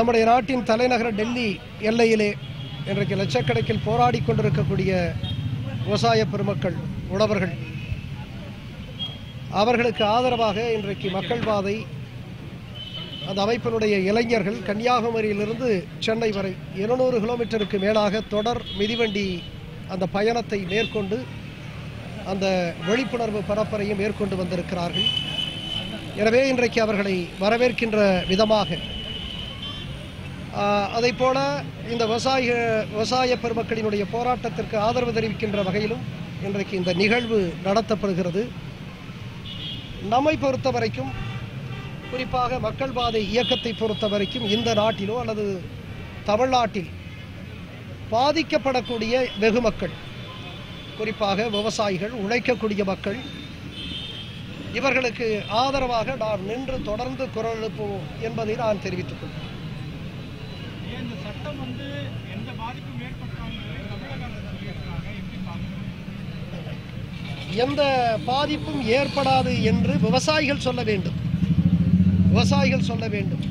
நம்முடைய நாட்டின் தலைநகர டெல்லி எல்லையிலே இன்றைக்கு லட்சக்கணக்கில் போராடி கொண்டிருக்கக்கூடிய விவசாய பெருமக்கள் உழவர்கள். அவர்களுக்கு ஆதரவாக இன்றைக்கு மக்கள் பாதை அந்த அமைப்பினுடைய இளைஞர்கள் கன்னியாகுமரியிலிருந்து சென்னை வரை இருநூறு கிலோமீட்டருக்கு மேலாக தொடர் மிதிவண்டி அந்த பயணத்தை மேற்கொண்டு அந்த விழிப்புணர்வு பரப்பரையும் மேற்கொண்டு வந்திருக்கிறார்கள். எனவே இன்றைக்கு அவர்களை வரவேற்கின்ற விதமாக அதை போல இந்த விவசாய விவசாய பெருமக்களினுடைய போராட்டத்திற்கு ஆதரவு தெரிவிக்கின்ற வகையிலும் இன்றைக்கு இந்த நிகழ்வு நடத்தப்படுகிறது. நம்மை பொறுத்த வரைக்கும் குறிப்பாக மக்கள் பாதை இயக்கத்தை பொறுத்த வரைக்கும் இந்த நாட்டிலோ அல்லது தமிழ்நாட்டில் பாதிக்கப்படக்கூடிய வெகு மக்கள் குறிப்பாக விவசாயிகள் உழைக்கக்கூடிய மக்கள் இவர்களுக்கு ஆதரவாக நாம் நின்று தொடர்ந்து குரல் எழுப்புவோம் என்பதை நான் தெரிவித்துக் கொள்கிறேன். இந்த சட்டம் வந்து எந்த பாதிப்பும் ஏற்படுத்தாமல் எந்த பாதிப்பும் ஏற்படாது என்று விவசாயிகள் சொல்ல வேண்டும். விவசாயிகள் சொல்ல வேண்டும்.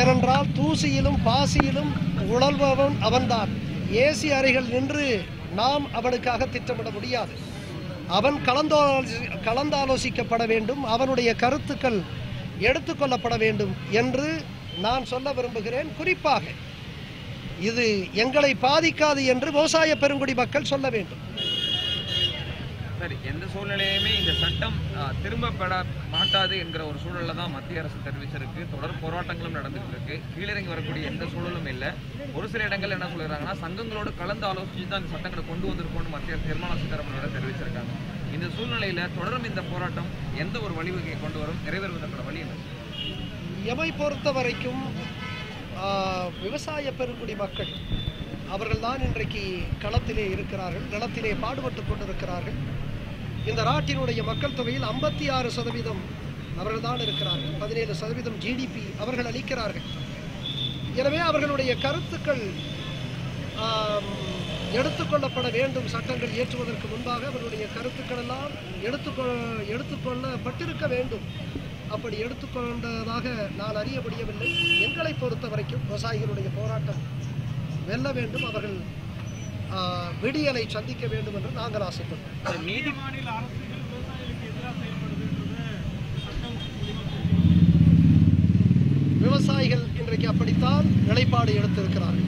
ஏனென்றால் தூசியிலும் பாசியிலும் உழல்பவன் அவன்தான். ஏசி அறைகள் நின்று நாம் அவனுக்காக திட்டமிட முடியாது. அவன் கலந்தாலோசி கலந்தாலோசிக்கப்பட வேண்டும். அவனுடைய கருத்துக்கள் எடுத்துக்கொள்ளப்பட வேண்டும் என்று நான் சொல்ல விரும்புகிறேன் குறிப்பாக இது எங்களை பாதிக்காது என்று விவசாய பெருங்குடி மக்கள் சொல்ல வேண்டும். சரி எந்த சூழ்நிலையுமே இந்த சட்டம் திரும்பப்பட மாட்டாது என்கிற ஒரு சூழல்ல தான் மத்திய அரசு தெரிவிச்சிருக்கு. தொடர் போராட்டங்களும் நடந்துட்டு இருக்கு. கீழிறங்கி வரக்கூடிய எந்த சூழலும் இல்லை. ஒரு சில இடங்கள் என்ன சொல்றாங்கன்னா சங்கங்களோடு கலந்து ஆலோசிச்சு தான் இந்த சட்டங்களை கொண்டு வந்திருக்கோம்னு மத்திய அரசு நிர்மலா சீதாராமனோட தெரிவிச்சிருக்காங்க. இந்த சூழ்நிலையில தொடரும் இந்த போராட்டம் எந்த ஒரு வழிவகையை கொண்டு வரும்? நிறைவேறுவதற்கான வழி என்ன? எமை பொறுத்த வரைக்கும் விவசாய பெருங்குடி மக்கள் அவர்கள்தான் இன்றைக்கு களத்திலே இருக்கிறார்கள் நிலத்திலே பாடுபட்டு கொண்டிருக்கிறார்கள். இந்த நாட்டினுடைய மக்கள் தொகையில் ஐம்பத்தி ஆறு சதவீதம் அவர்கள்தான் இருக்கிறார்கள் பதினேழு சதவீதம் ஜிடிபி அவர்கள் அளிக்கிறார்கள். எனவே அவர்களுடைய கருத்துக்கள் எடுத்துக்கொள்ளப்பட வேண்டும் சட்டங்கள் இயற்றுவதற்கு முன்பாக அவர்களுடைய கருத்துக்கள் எல்லாம் எடுத்துக்கொ எடுத்துக்கொள்ளப்பட்டிருக்க வேண்டும். அப்படி எடுத்துக்கொண்டதாக நான் அறிய முடியவில்லை எங்களை பொறுத்த வரைக்கும் விவசாயிகளுடைய போராட்டம் வெல்ல வேண்டும். அவர்கள் விடியலை சந்திக்க வேண்டும் என்று நாங்கள் ஆசைப்படுறோம் நீதி மாநில அரசுகள் விவசாயிகளுக்கு எதிராக செயல்படுதுன்றது சட்டம் விவசாயிகள் இன்றைக்கு அப்படித்தான் நிலைப்பாடு எடுத்திருக்கிறார்கள்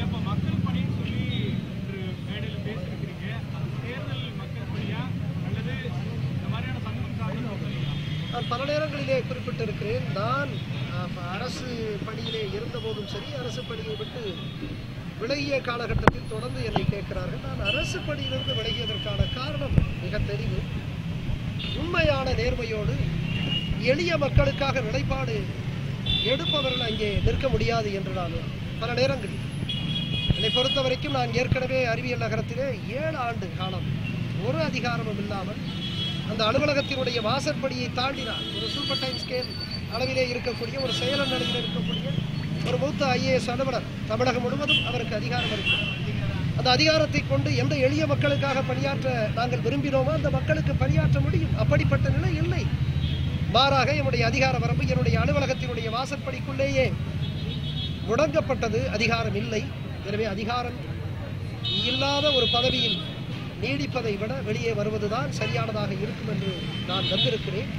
இப்ப மக்கள் பணின்னு சொல்லி இன்று மேடையில் பேசியிருக்கிறீங்க அது தேர்தல் மக்கள் பணியா அல்லது இந்த மாதிரியான சங்கம் சார்ந்த கூட்டணியா நான் பல நேரங்களிலே குறிப்பிட்டிருக்கிறேன் நான் அரசு பணியிலே இருந்தபோதும் சரி அரசு பணியை விட்டு விலகிய காலகட்டத்தில் தொடர்ந்து என்னை கேட்கிறார்கள். நான் அரசு பணியிலிருந்து விலகியதற்கான காரணம் மிக தெளிவு. உண்மையான நேர்மையோடு எளிய மக்களுக்காக நிலைப்பாடு எடுப்பவர்கள் அங்கே நிற்க முடியாது என்று நான் பல நேரங்களில். என்னை பொறுத்த வரைக்கும் நான் ஏற்கனவே அறிவியல் நகரத்திலே ஏழு ஆண்டு காலம் ஒரு அதிகாரமும் இல்லாமல் அந்த அலுவலகத்தினுடைய வாசற்படியை தாண்டினார் ஒரு சூப்பர் டைம் ஸ்கேல் அளவிலே இருக்கக்கூடிய ஒரு செயலர் நிலையில் இருக்கக்கூடிய ஒரு மூத்த ஐஏஎஸ் அலுவலர் தமிழகம் முழுவதும் அவருக்கு அதிகாரம் இருக்கிறது அந்த அதிகாரத்தை கொண்டு எந்த எளிய மக்களுக்காக பணியாற்ற நாங்கள் விரும்பினோமோ அந்த மக்களுக்கு பணியாற்ற முடியும். அப்படிப்பட்ட நிலை இல்லை. மாறாக என்னுடைய அதிகார வரம்பு என்னுடைய அலுவலகத்தினுடைய வாசற்படிக்குள்ளேயே முடங்கப்பட்டது. அதிகாரம் இல்லை. எனவே அதிகாரம் இல்லாத ஒரு பதவியில் நீடிப்பதை விட வெளியே வருவதுதான் சரியானதாக இருக்கும் என்று நான் வந்திருக்கிறேன்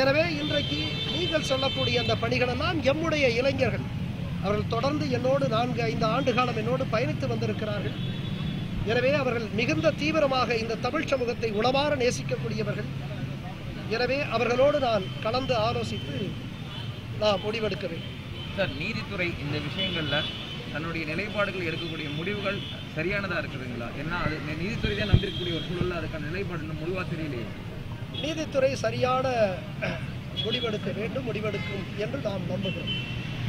எனவே இன்றைக்கு நீங்கள் சொல்லக்கூடிய அந்த பணிகளெல்லாம் எம்முடைய இளைஞர்கள். அவர்கள் தொடர்ந்து என்னோடு நான்கு ஐந்து ஆண்டு காலம் என்னோடு பயணித்து வந்திருக்கிறார்கள். எனவே அவர்கள் மிகுந்த தீவிரமாக இந்த தமிழ் சமூகத்தை உளமாற நேசிக்கக்கூடியவர்கள். எனவே அவர்களோடு நான் கலந்து ஆலோசித்து நான் முடிவெடுக்க வேண்டும். சார் நீதித்துறை இந்த விஷயங்களில் தன்னுடைய நிலைப்பாடுகள் எடுக்கக்கூடிய முடிவுகள் சரியானதா இருக்குதுங்களா? ஏன்னா அது நீதித்துறை தான் நம்பியிருக்கக்கூடிய ஒரு சூழல்ல அதுக்கான நிலைப்பாடு இன்னும் முழுவா தெரியலையே. நீதித்துறை சரியான முடிவெடுக்க வேண்டும் முடிவெடுக்கும் என்று நாம் நம்புகிறோம்.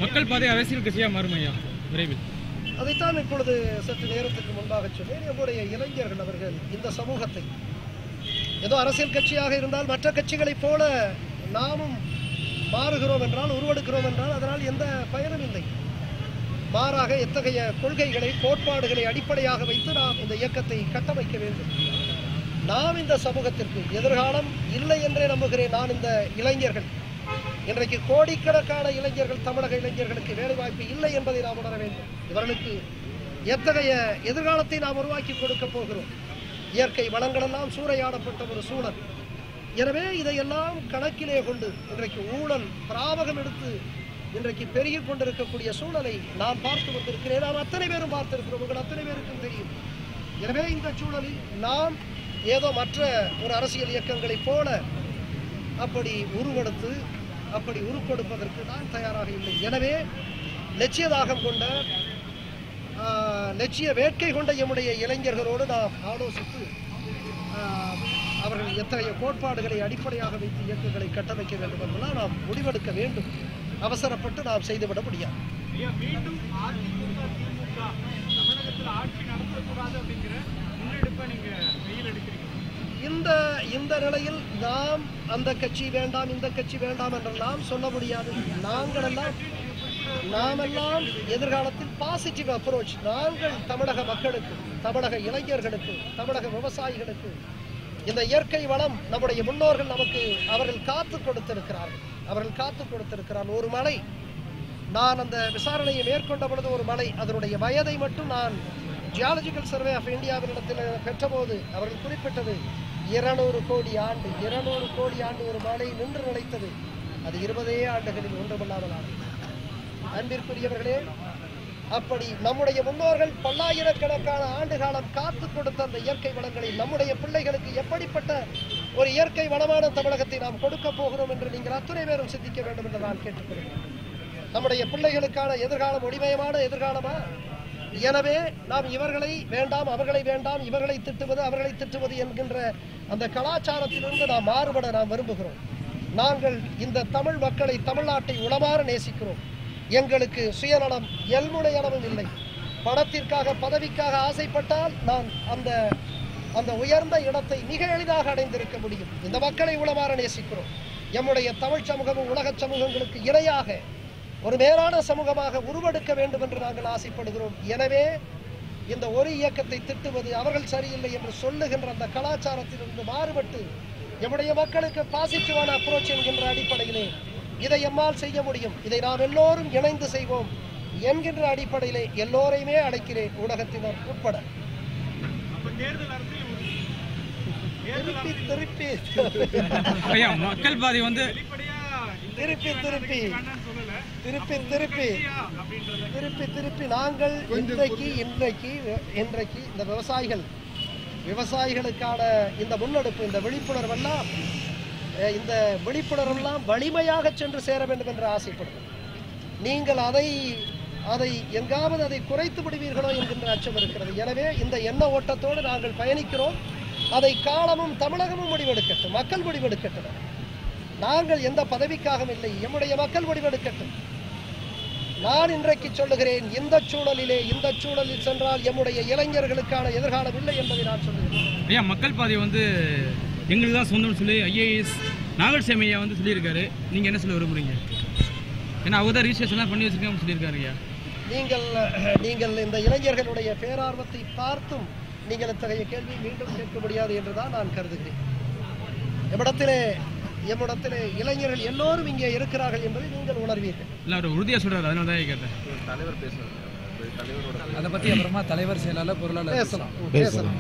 மக்கள் பாதை அரசியல் கட்சியாக மாறும் ஐயா? விரைவில். அதைத்தான் இப்பொழுது சற்று நேரத்துக்கு முன்பாக சொன்னேன். நம்முடைய இளைஞர்கள் அவர்கள் இந்த சமூகத்தை ஏதோ அரசியல் கட்சியாக இருந்தால் மற்ற கட்சிகளைப் போல நாமும் மாறுகிறோம் என்றால் உருவெடுக்கிறோம் என்றால் அதனால் எந்த பயனும் இல்லை. மாறாக எத்தகைய கொள்கைகளை கோட்பாடுகளை அடிப்படையாக வைத்து நாம் இந்த இயக்கத்தை கட்டமைக்க வேண்டும். நாம் இந்த சமூகத்திற்கு எதிர்காலம் இல்லை என்றே நம்புகிறேன் நான் இந்த இளைஞர்கள். இன்றைக்கு கோடிக்கணக்கான இளைஞர்கள் தமிழக இளைஞர்களுக்கு வேலைவாய்ப்பு இல்லை என்பதை நாம் உணர வேண்டும். இவர்களுக்கு எத்தகைய எதிர்காலத்தை நாம் உருவாக்கி கொடுக்க போகிறோம்? இயற்கை வளங்களெல்லாம் சூறையாடப்பட்ட ஒரு சூழல். எனவே இதையெல்லாம் கணக்கிலே கொண்டு இன்றைக்கு ஊழல் பிராபகம் எடுத்து இன்றைக்கு பெருகிக் கொண்டிருக்கக்கூடிய சூழலை நான் பார்த்து கொண்டிருக்கிறேன். நாம் அத்தனை பேரும் பார்த்திருக்கிறோம். உங்கள் அத்தனை பேருக்கும் தெரியும். எனவே இந்த சூழலில் நாம் ஏதோ மற்ற ஒரு அரசியல் இயக்கங்களைப் போல அப்படி உருவெடுத்து அப்படி உருக்கொடுப்பதற்கு நான் தயாராக இல்லை. எனவே லட்சியதாகம் கொண்ட லட்சிய வேட்கை கொண்ட எம்முடைய இளைஞர்களோடு நாம் ஆலோசித்து அவர்கள் எத்தகைய கோட்பாடுகளை அடிப்படையாக வைத்து இயக்கங்களை கட்டமைக்க வேண்டும் என்பதெல்லாம் நாம் முடிவெடுக்க வேண்டும். அவசரப்பட்டு நாம் செய்துவிட முடியாது இந்த இந்த நிலையில் நாம் அந்த கட்சி வேண்டாம் இந்த கட்சி வேண்டாம் என்றெல்லாம் சொல்ல முடியாது. நாங்களெல்லாம் நாமெல்லாம் எதிர்காலத்தில் பாசிட்டிவ் அப்ரோச் நாங்கள் தமிழக மக்களுக்கு தமிழக இளைஞர்களுக்கு தமிழக விவசாயிகளுக்கு இந்த இயற்கை வளம் நம்முடைய முன்னோர்கள் நமக்கு அவர்கள் காத்து கொடுத்திருக்கிறார்கள். அவர்கள் காத்து கொடுத்திருக்கிறார். ஒரு மலை நான் அந்த விசாரணையை மேற்கொண்ட பொழுது ஒரு மலை அதனுடைய வயதை மட்டும் நான் ஜியாலஜிக்கல் சர்வே ஆஃப் இந்தியாவினிடத்தில் பெற்றபோது அவர்கள் குறிப்பிட்டது இருநூறு கோடி ஆண்டு இருநூறு கோடி ஆண்டு ஒரு மலை நின்று நிலைத்தது. அது இருபதே ஆண்டுகளில் ஒன்றுமில்லாமல் ஆனது. அன்பிற்குரியவர்களே அப்படி நம்முடைய முன்னோர்கள் பல்லாயிரக்கணக்கான ஆண்டு காலம் காத்து கொடுத்த அந்த இயற்கை வளங்களை நம்முடைய பிள்ளைகளுக்கு எப்படிப்பட்ட ஒரு இயற்கை வளமான தமிழகத்தை நாம் கொடுக்க போகிறோம் என்று நீங்கள் அத்துணை பேரும் சிந்திக்க வேண்டும் என்று நான் கேட்டுக்கொள்கிறேன். நம்முடைய பிள்ளைகளுக்கான எதிர்காலம் ஒளிமயமான எதிர்காலமா? எனவே நாம் இவர்களை வேண்டாம் அவர்களை வேண்டாம் இவர்களை திட்டுவது அவர்களை திட்டுவது என்கின்ற அந்த கலாச்சாரத்திலிருந்து நாம் மாறுபட நாம் விரும்புகிறோம். நாங்கள் இந்த தமிழ் மக்களை தமிழ்நாட்டை உளமாற நேசிக்கிறோம். எங்களுக்கு சுயநலம் எல்முனையனமும் இல்லை. பணத்திற்காக பதவிக்காக ஆசைப்பட்டால் நான் அந்த அந்த உயர்ந்த இடத்தை மிக எளிதாக அடைந்திருக்க முடியும். இந்த மக்களை உளமாற நேசிக்கிறோம். எம்முடைய தமிழ் சமூகமும் உலக சமூகங்களுக்கு இணையாக ஒரு மேலான சமூகமாக உருவெடுக்க வேண்டும் என்று நாங்கள் ஆசைப்படுகிறோம். எனவே இந்த ஒரு இயக்கத்தை திட்டுவது அவர்கள் சரியில்லை என்று சொல்லுகின்ற அந்த கலாச்சாரத்திலிருந்து மாறுபட்டு எம்முடைய மக்களுக்கு பாசிட்டிவான அப்ரோச் என்கின்ற அடிப்படையிலே இதை எம்மால் செய்ய முடியும். இதை நாம் எல்லோரும் இணைந்து செய்வோம் என்கின்ற அடிப்படையிலே எல்லோரையுமே அழைக்கிறேன் ஊடகத்தினர் உட்பட. திருப்பி திருப்பி. மக்கள் பாதை வந்து திருப்பி திருப்பி. திருப்பி திருப்பி. திருப்பி திருப்பி. நாங்கள் இன்றைக்கு இன்றைக்கு இன்றைக்கு இந்த விவசாயிகள் விவசாயிகளுக்கான இந்த முன்னெடுப்பு இந்த விழிப்புணர்வெல்லாம் இந்த விழிப்புணர்வெல்லாம் வலிமையாக சென்று சேர வேண்டும் என்று ஆசைப்படுகிறோம். நீங்கள் அதை அதை எங்காவது அதை குறைத்து விடுவீர்களோ என்கின்ற அச்சம் இருக்கிறது. எனவே இந்த எண்ண ஓட்டத்தோடு நாங்கள் பயணிக்கிறோம். அதை காலமும் தமிழகமும் முடிவெடுக்கட்டும். மக்கள் முடிவெடுக்கட்டும். நாங்கள் எந்த பதவிக்காகவும் இல்லை. எம்முடைய மக்கள் முடிவெடுக்கட்டும். நான் இன்றைக்கு சொல்லுகிறேன் இந்த சூழலிலே இந்த சூழலில் சென்றால் எம்முடைய இளைஞர்களுக்கான எதிர்காலம் இல்லை என்பதை நான் சொல்லுகிறேன். மக்கள் பாதை வந்து எங்களுக்கு தான் சொந்தம்னு சொல்லி ஐஏஎஸ் நாகல் சேமையா வந்து சொல்லியிருக்காரு. நீங்கள் என்ன சொல்ல விரும்புறீங்க? ஏன்னா அவர் தான் ரிஜிஸ்ட்ரேஷன்லாம் பண்ணி வச்சிருக்கேன் சொல்லியிருக்காரு ஐயா. நீங்கள் நீங்கள் இந்த இளைஞர்களுடைய பேரார்வத்தை பார்த்தும் நீங்கள் இத்தகைய கேள்வியை மீண்டும் கேட்க முடியாது என்றுதான் நான் கருதுகிறேன். எம்மிடத்திலே எம்மிடத்திலே இளைஞர்கள் எல்லோரும் இங்கே இருக்கிறார்கள் என்பதை நீங்கள் உணர்வீர்கள். இல்லை அவர் உறுதியாக சொல்கிறார் அதனால தான் கேட்டேன். அதை பத்தி அப்புறமா தலைவர் செயலாளர் பொருளாளர் பேசலாம். பேசலாம்.